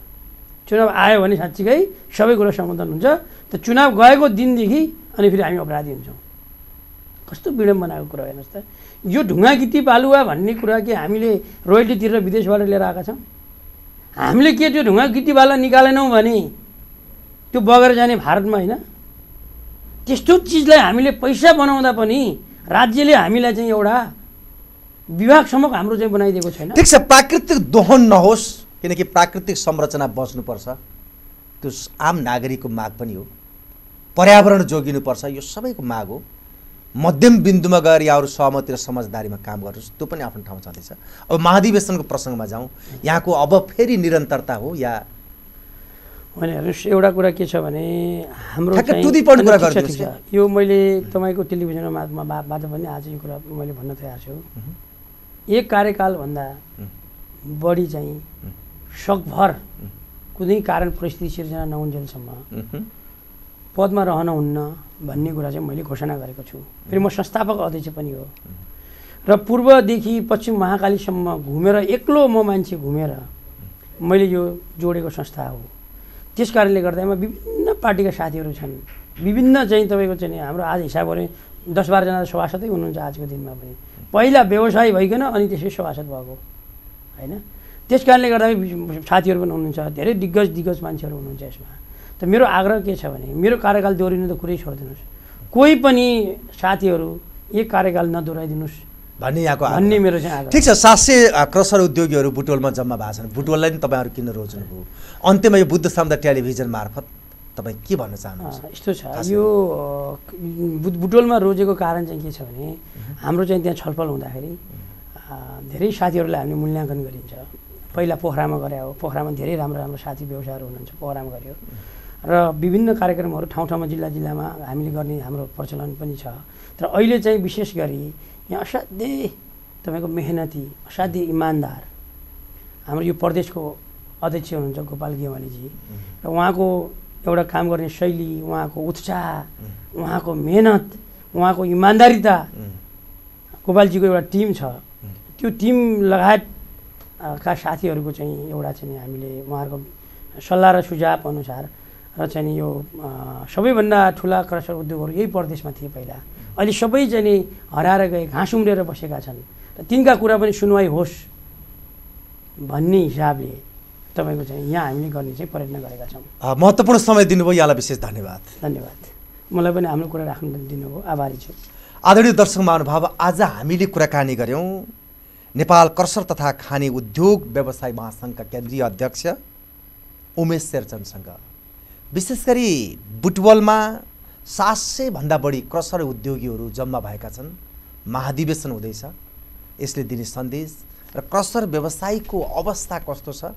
चुनाव आयो भने साँच्चीकै सबै कुरा समाधान हुन्छ। त चुनाव गएको दिनदेखि अनि फेरि हामी अपराधी हुन्छौँ। कस्तो विडम्बनाको कुरा हेर्नुहोस् त। यो ढुङ्गा गिटी बालुवा भन्ने कुरा के हामीले रोयल्टी तिरेर विदेशबाट लिएर आएका छौँ? हामीले के त्यो ढुङ्गा गिटी बालुवा निकालेनौँ भने त्यो बगेर जाने भारतमा होइन? त्यस्तो चिजलाई हामीले पैसा बनाउँदा पनि राज्यले हामीलाई चाहिँ एउटा विभागसम्म हाम्रो चाहिँ बनाइदिएको छैन। ठिक छ प्राकृतिक दोहन नहोस् किनकि प्राकृतिक संरचना बच्नुपर्छ। त्यो आम नागरिकको माग पनि हो। पर्यावरण जोगिनुपर्छ यो सबैको माग हो। मध्यम बिन्दुमा गएर यहाँहरू सहमति र समझदारीमा काम गर्नुहोस्। त्यो पनि आफ्नो ठाउँ छँदैछ। अब महाधिवेशनको प्रसङ्गमा जाउँ। यहाँको अब फेरि निरन्तरता हो या होइन हेर्नुहोस् एउटा कुरा के छ भने हाम्रो। यो मैले तपाईँको टेलिभिजनमा बाट पनि आज यो कुरा मैले भन्न तयार छु। एक कार्यकालभन्दा बढी चाहिँ सकभर कुनै कारण परिस्थिति सिर्जना नहुन्जेलसम्म पदमा रहन हुन्न। भन्ने कुरा चाहिँ मैले घोषणा गरेको छु। फेरि म संस्थापक अध्यक्ष पनि हो। र पूर्वदेखि पश्चिम महाकालीसम्म घुमेर एक्लो म मान्छे घुमेर मैले यो जोडेको संस्था हो। त्यस कारणले गर्दामा विभिन्न पार्टीका साथीहरू छन्। विभिन्न चाहिँ तपाईँको चाहिँ हाम्रो आज हिसाब गऱ्यो दस बाह्रजना सभासदै हुनुहुन्छ आजको दिनमा पनि। पहिला व्यवसाय भइकन अनि त्यसै सभासद भएको होइन? त्यस कारणले गर्दा साथीहरू पनि हुनुहुन्छ धेरै दिग्गज दिग्गज मान्छेहरू हुनुहुन्छ यसमा। त मेरो आग्रह के छ भने मेरो कार्यकाल दोहोरिनु त कुरै छोडिदिनुहोस्। कोही पनि साथीहरू एक कार्यकाल नदोहोऱ्याइदिनुहोस् भन्ने यहाँको। भन्ने मेरो चाहिँ आग्रह। ठिक छ सात सय क्रसर उद्योगीहरू बुटोलमा जम्मा भएको छन्। बुटोललाई पनि तपाईँहरू किन रोज्नुभयो अन्त्यमा यो बुद्ध सामुदाय टेलिभिजन मार्फत तपाईँ के भन्न चाहनुहुन्छ? यस्तो छ। यो बुटोलमा रोजेको कारण चाहिँ के छ भने हाम्रो चाहिँ त्यहाँ छलफल हुँदाखेरि धेरै साथीहरूलाई हामीले मूल्याङ्कन गरिन्छ। पहिला पोखरामा गरे हो पोखरामा धेरै राम्रो राम्रो साथी व्यवसायहरू हुनुहुन्छ पोखरामा गऱ्यो र विभिन्न कार्यक्रमहरू ठाउँ ठाउँमा जिल्ला जिल्लामा हामीले गर्ने हाम्रो प्रचलन पनि छ। तर अहिले चाहिँ विशेष गरी यहाँ असाध्यै तपाईँको मेहनती असाध्यै इमान्दार हाम्रो यो प्रदेशको अध्यक्ष हुनुहुन्छ गोपाल गेवालीजी। र उहाँको एउटा काम गर्ने शैली उहाँको उत्साह उहाँको मेहनत उहाँको इमान्दारिता गोपालजीको एउटा टिम छ। त्यो टिम लगायत का साथीहरूको चाहिँ एउटा चाहिँ हामीले उहाँहरूको सल्लाह र सुझाव अनुसार र चाहिँ यो सबैभन्दा ठुला क्रसर उद्योगहरू यही प्रदेशमा थिए पहिला। अहिले सबै चाहिँ हराएर गए घाँस उम्रेर बसेका छन्। र तिनका कुरा पनि सुनवाई होस् भन्ने हिसाबले तपाईँको चाहिँ यहाँ हामीले गर्ने चाहिँ प्रयत्न गरेका छौँ। महत्त्वपूर्ण समय दिनुभयो यहाँलाई विशेष धन्यवाद। धन्यवाद। मलाई पनि हाम्रो कुरा राख्नु दिनुभयो। आभारी छु। आदरणीय दर्शक महानुभाव आज हामीले कुराकानी गऱ्यौँ। नेपाल क्रसर तथा खाने उद्योग व्यवसाय महासङ्घका केन्द्रीय अध्यक्ष उमेश शेरचनसँग। विशेष गरी बुटवलमा सात सयभन्दा बढी क्रसर उद्योगीहरू जम्मा भएका छन्। महाधिवेशन हुँदैछ। यसले दिने सन्देश र क्रसर व्यवसायको अवस्था कस्तो छ?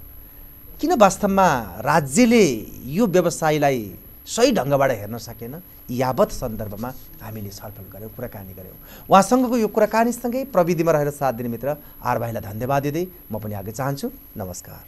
किन वास्तवमा राज्यले यो व्यवसायलाई सही ढङ्गबाट हेर्न सकेन? यावत सन्दर्भमा हामीले छलफल गऱ्यौँ कुराकानी गऱ्यौँ उहाँसँगको यो कुराकानीसँगै प्रविधिमा रहेर साथ दिने मित्र आर भाइलाई धन्यवाद दिँदै म पनि आगे चाहन्छु। नमस्कार।